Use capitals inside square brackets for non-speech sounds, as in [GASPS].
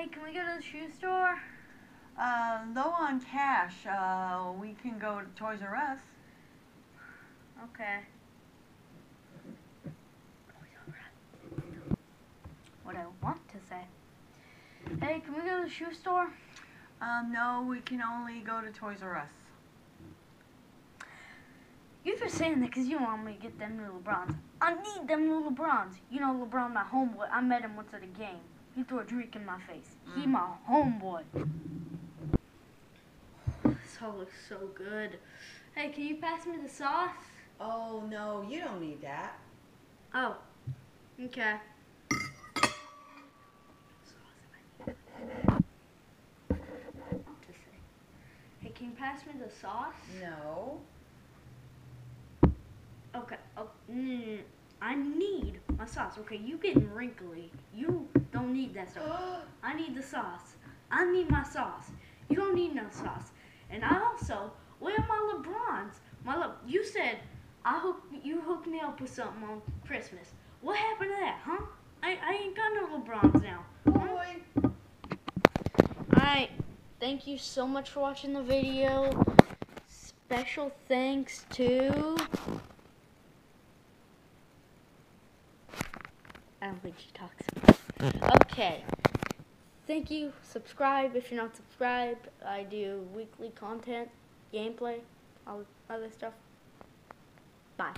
Hey, can we go to the shoe store? Uh, low on cash. Uh, we can go to Toys R Us. Okay. What I want to say. Hey, can we go to the shoe store? Um, no, we can only go to Toys R Us. You're just saying that because you want me to get them new LeBrons. I need them new LeBrons. You know LeBron, my homeboy. I met him once at a game. He threw a drink in my face. He Mm. my homeboy. [SIGHS] This all looks so good. Hey, can you pass me the sauce? Oh, no, you don't need that. Oh, okay. Hey, can you pass me the sauce? No. Okay. Oh, mm, I need my sauce. Okay, you getting wrinkly. You don't need that sauce. [GASPS] I need the sauce. I need my sauce. You don't need no sauce. And I also, where are my LeBrons? My Le- you said I hook you hooked me up with something on Christmas. What happened to that, huh? I, I ain't got no LeBrons now. Oh, boy. Alright, thank you so much for watching the video. Special thanks to. I don't think she talks. Mm. Okay. Thank you. Subscribe if you're not subscribed. I do weekly content, gameplay, all other stuff. Bye.